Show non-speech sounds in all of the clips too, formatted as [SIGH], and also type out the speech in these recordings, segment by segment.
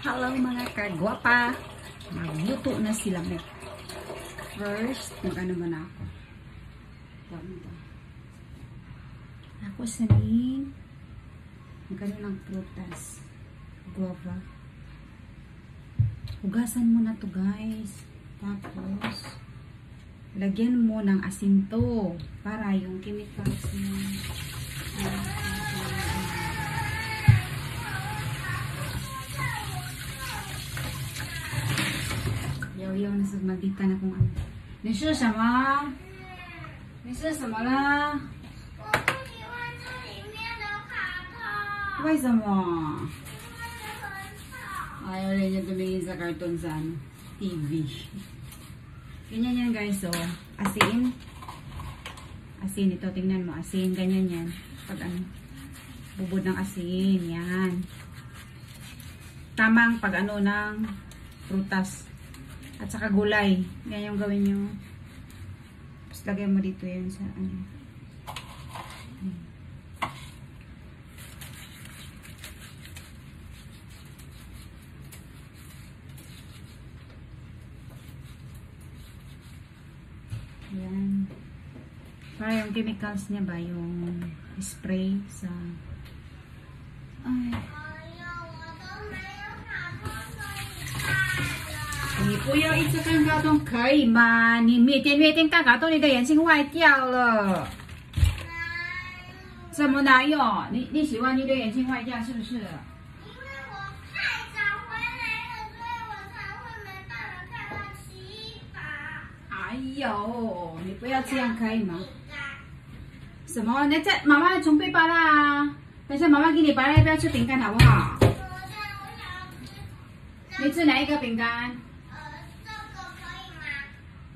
Hello mga kagwapa! Magluto na sila mo. First, mag-ano muna ako. Tawag mo Ako sanin. Magano ng prutas. Guava. Hugasan mo na to guys. Tapos, lagyan mo ng asin to para yung chemicals mo. Uh, ayaw na sa magita na kung ano. Nisyo siya ma. Nisyo sa mala. Why sa mo? Ayaw rin niya tumingin sa karton sa ano, TV. Ganyan yan guys, so, asin. Asin ito, tingnan mo, asin, ganyan yan. Pag ano, bubod ng asin, yan. Tamang pag ano ng prutas. At saka gulay. Yan yung gawin nyo. Tapos lagay mo dito yan sa ano. Yan. Para yung chemicals niya ba, yung spray sa... Ay, 不要一直看卡通可以吗？你每天每天看卡通，你的眼睛坏掉了。怎么哪有？你你喜欢你的眼睛坏掉是不是？因为我太早回来了，所以我才会没办法看到七把。哎呦，你不要这样可以吗？什么？那在妈妈准备巴拉啊！等下妈妈给你巴拉，要不要吃饼干好不好？我想要吃，你吃哪一个饼干？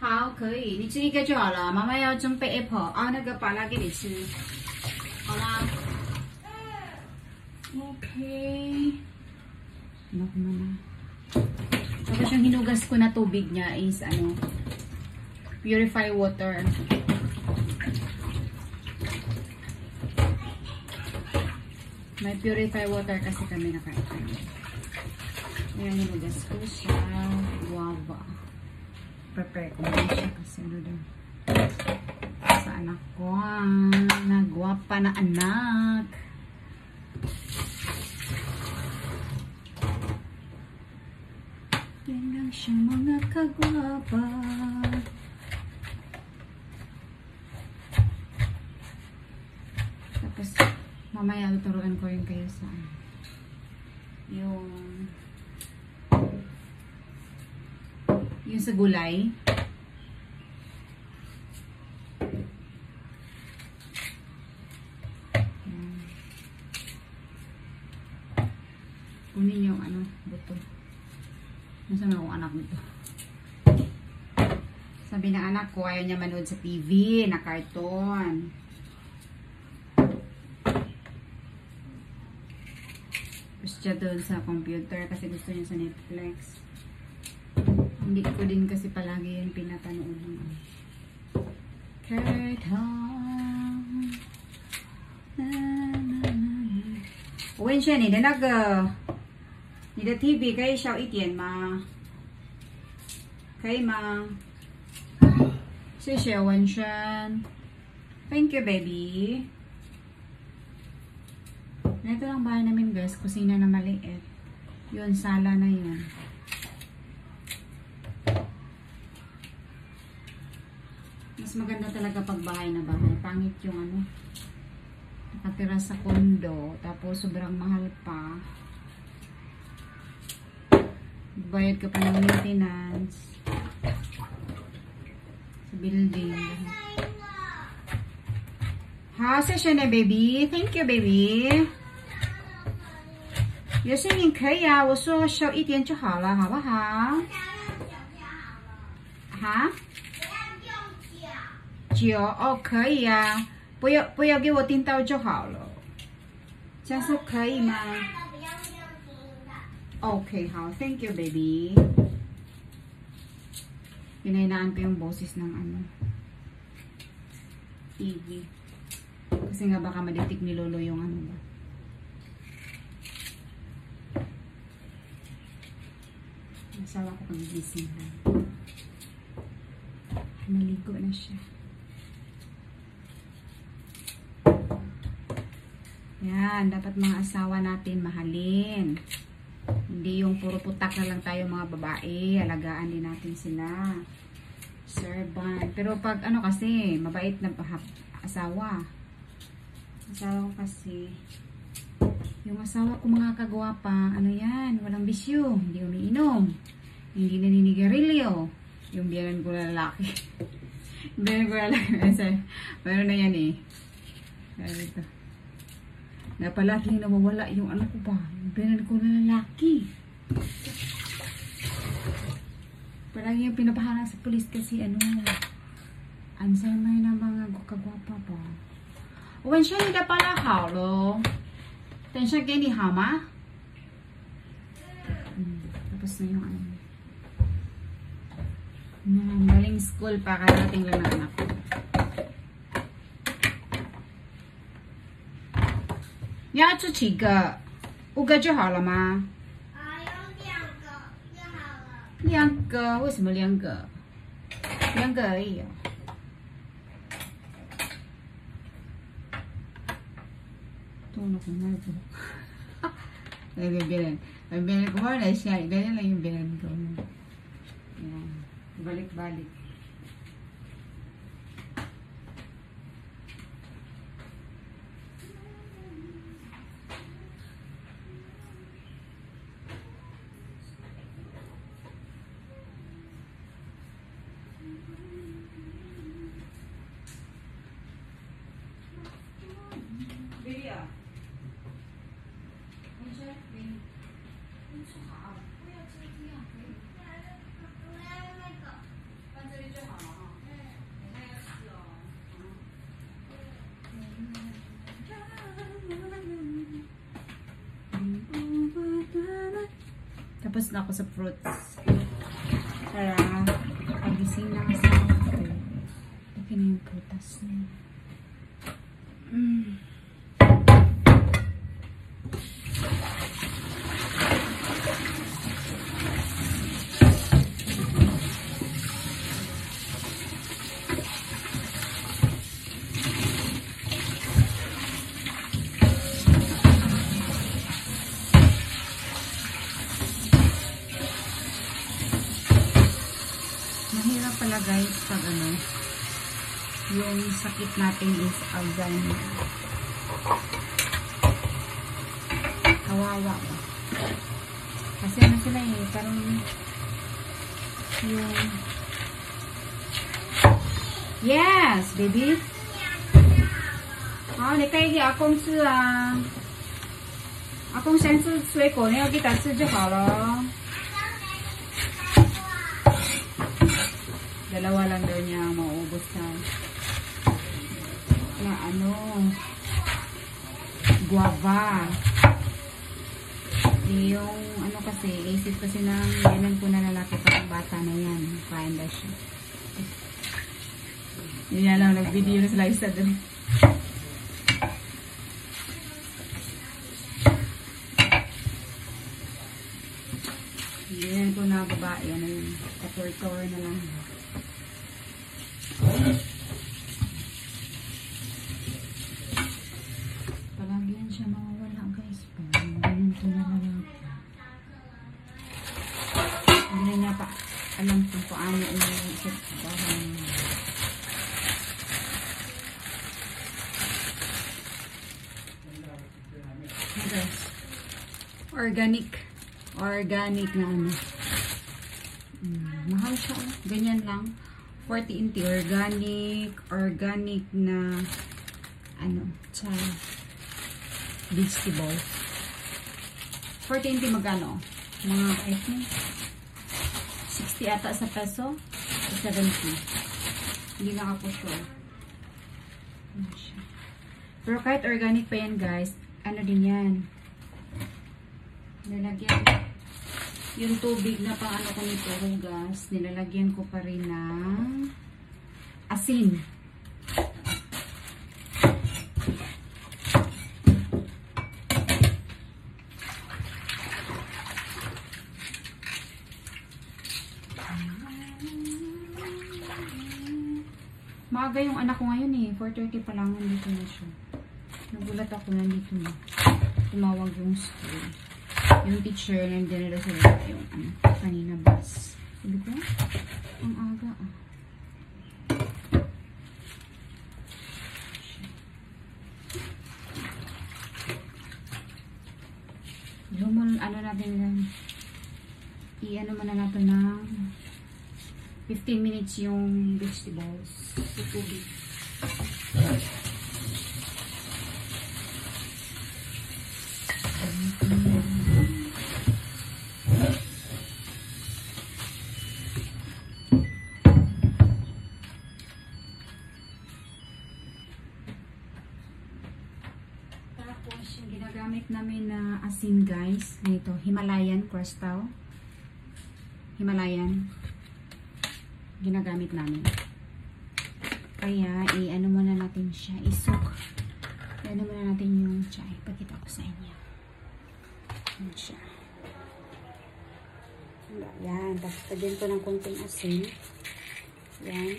呃，这个可以吗？好，可以，你吃一个就好了。妈妈要准备 apple 啊，那个巴拉给你吃。好啦嗯， Okay. Ano ko man na. Tapos yung hinugas ko na tubig niya is ano, purify water. May purify water kasi kami nakaitan. Ayan, hinugas ko siya. Guava. Prepare ko na siya kasi ano daw. Sa anak ko. Nagwapa na anak. Yan lang siya mga kagwapa. Tapos, mamaya tuturuan ko rin kayo sa ano, yung yung sa gulay. Yan. Kunin yung ano, buto. Nasaan akong anak nito? Sabi ng anak ko, ayaw niya manood sa TV, na cartoon. Gusto siya doon sa computer kasi gusto niya sa Netflix. Hindi ko din kasi palagi yung pinapanood ng Kurt Uwin siya ni, nag uh, TV kay siya ityan ma kay ma si siya wan siya. Thank you baby. Ito lang bahay namin guys kusina na maliit. Yun sala na yun. Mas maganda talaga pag bahay na bahay. Pangit yung ano, nakatira sa kondo, tapos sobrang mahal pa. Bayad ka pa ng maintenance. Sa building. Ha, session na baby. Thank you baby. 有些你可以啊，我说小一点就好了，好不好？不要用脚就好了，哈？ 不要用脚。九哦，可以啊，不要不要给我听到就好了，这样说可以吗那个不要用听的。 ？Okay, 好，Thank you, baby. Pinahinaan ko yung boses ng ano, TV. Kasi nga baka maditik ni Lolo yung ano ba. asawa ko pagigising na. Naligo na siya. Yan, dapat mga asawa natin mahalin. Hindi yung puro putak na lang tayo mga babae. Alagaan din natin sila. Servant. Pero pag ano kasi, mabait na asawa. Asawa ko kasi, yung asawa ko mga kagwapa, ano yan, walang bisyo, hindi umiinom, hindi naninigarilyo. Yung biyanan ko na lalaki. [LAUGHS] biyanan ko na lalaki. [LAUGHS] Mayroon na yan eh. Ano ito na palaging nawawala yung anak ko ba yung ko na lalaki. Palagi yung pinapahala sa polis kasi ano ansan may na mga kagwapa ba when siya nila pala hao tensya gini ha ma hmm, tapos na yung ano. Na galing school pa karating lang ng anak ko. 你要吃几个？五个就好了吗。啊，有两个就好了。两个？为什么两个？两个而已。啊，来给别人，来别人给我来下，来来来，用别人的东西。嗯，good luck，good luck。Tapos na ako sa fruits. Para pagising na kasi ako. Okay na yung prutas niya. Mm. pala guys pag ano, yung sakit natin is Alzheimer. Kawawa ko. Kasi ano sila eh, parang yung Yes, baby. Ah, ni kaya gi akong sa akong sensu suwe ko ni kita sa Jakarta. Dalawa lang daw niya ang mauubos na na ano guava. Yung ano kasi, isip kasi ng yanan ko na lalaki pa bata na yan. Kain daw siya. Yun yan lang, nag-video na sila isa dun. Yan ko na babae, ano yun, kator-tor na lang. Palagi yan siya mawawala guys. Parang ganyan to na lang. Hindi na niya pa alam kung paano umiisip. Parang Ano guys? Organic. Organic na ano. Mm, mahal siya. oh. Ganyan lang. 40 inti. Organic. Organic na ano, sa vegetable. 40 inti magkano? Mga, I think, 60 ata sa peso. O 70. Hindi na ako sure. Ano. Pero kahit organic pa yan guys, ano din yan. Nilagyan yung tubig na pang ano ko nito hugas, nilalagyan ko pa rin ng asin. Maaga yung anak ko ngayon eh. 4.30 pa lang nandito na siya. Nagulat ako nandito na. Tumawag yung school. Yung teacher, nandiyan na sila yung ano, kanina bus. Sabi ko, ang aga ah. Lumul, ano natin lang. I-ano muna natin ng 15 minutes yung vegetables sa tubig. Guys, nito, Himalayan crystal. Himalayan. Ginagamit namin. Kaya, i-ano muna natin siya, isok. I-ano muna natin yung chai. Pakita ko sa inyo. Yan siya. Yan. Tapos, tagyan ko ng konting asin. Yan.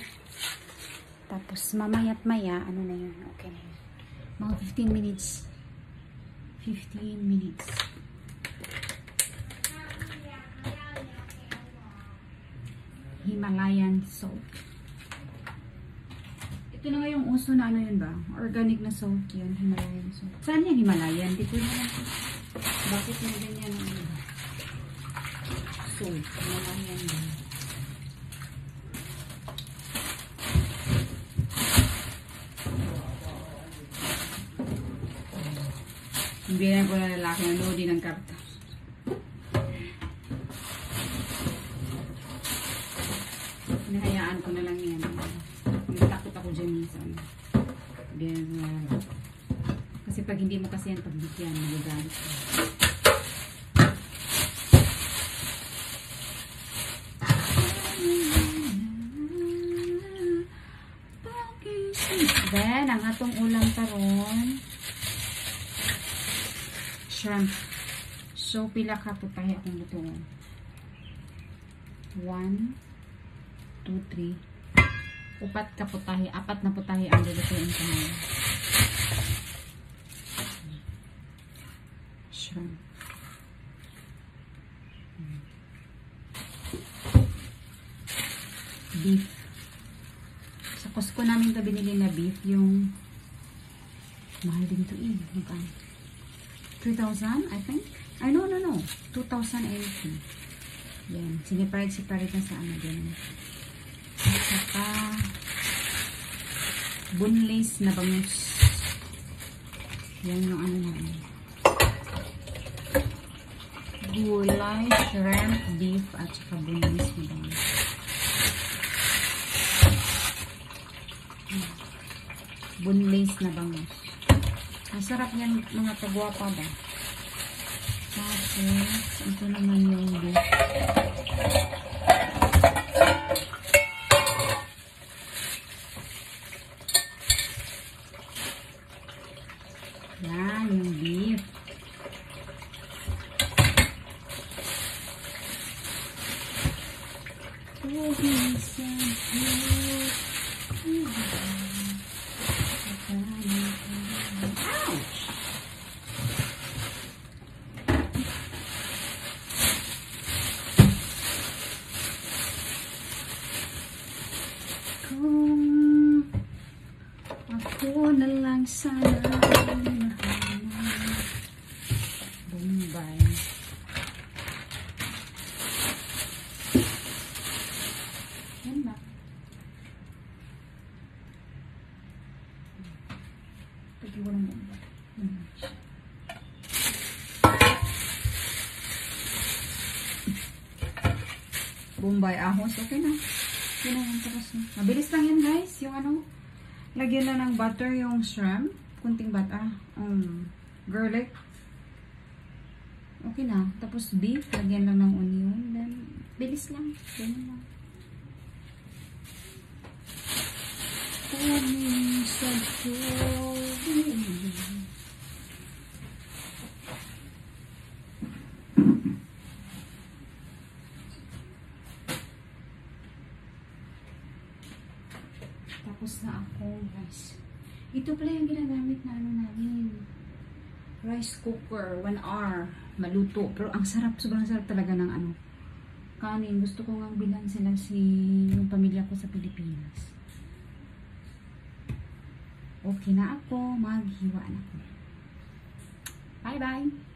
Tapos, mamaya't maya, ano na yun? Okay na yun. Mga 15 minutes. 15 minutes. Himalayan salt. Ito na nga yung uso na ano yun ba? Organic na salt yun. Himalayan salt. Saan yan Himalayan? Di ko na lang. Bakit na ganyan ang ano? Salt. Himalayan ba? Hindi ko na lalaki ang lodi ng karta. Hinahayaan ko na lang yan. Nagtakot ako dyan minsan. Uh, kasi pag hindi mo kasi yan pagbigyan, magagalit ka. Then, ang atong ulam taron, shrimp. So, pila ka putahe akong lutuan. 1, 2, 3. Upat ka putahe. Apat na putahe ang lulutuin ko ngayon. Shrimp. Beef. Sa Costco namin ito binili na beef. Yung mahal din to eh. Magkano? 3,000, I think. I no, no, no. 2,080. Yan. Siniparate-separate na sa ano din. Saka, bunlace na bangus. Yan yung ano namin. Gulay, shrimp, beef, at saka bunlace na bangus. Bunlace na bangus. Masarap yan mga kagwapa ba? Tapos, ito naman yung beef. Yan, yung beef. Ouch! Kung ako na lang sana. Bombay. Yan ba? Pwede ko lang bombay. Hmm. Bombay ahos, okay na. Okay na. Mabilis lang yan guys, yung ano, lagyan na ng butter yung shrimp, kunting butter, um, garlic. Okay na. Tapos beef, lagyan lang ng onion, then bilis lang. Ganyan lang. Kami sa Tapos na ako, guys. Ito pala yung ginagamit na ano namin. Rice cooker, 1 hour. Maluto. Pero ang sarap, sobrang sarap talaga ng ano. Kanin. Gusto ko nga bilan sila si yung pamilya ko sa Pilipinas. Okay na ako. Maghiwa na ako. Bye-bye!